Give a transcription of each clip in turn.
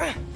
Behind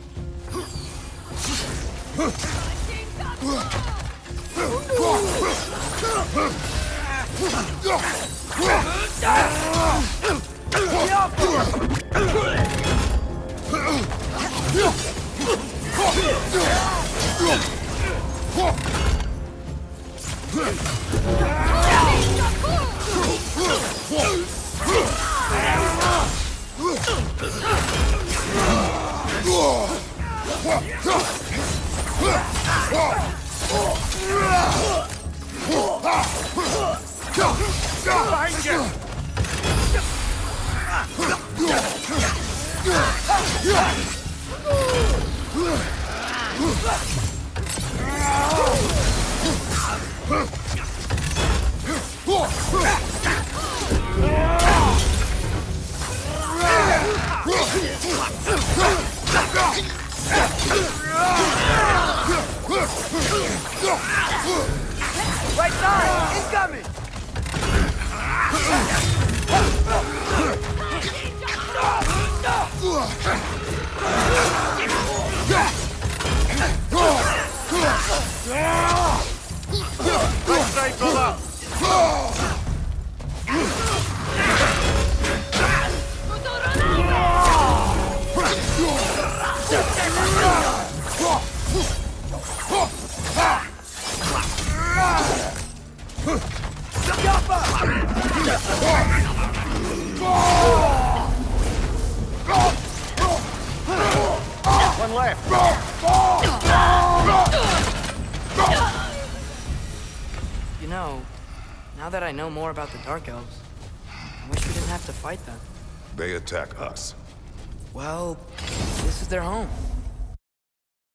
you! Right side! Incoming! Right One left. You know, now that I know more about the Dark Elves, I wish we didn't have to fight them. They attack us. Well, this is their home.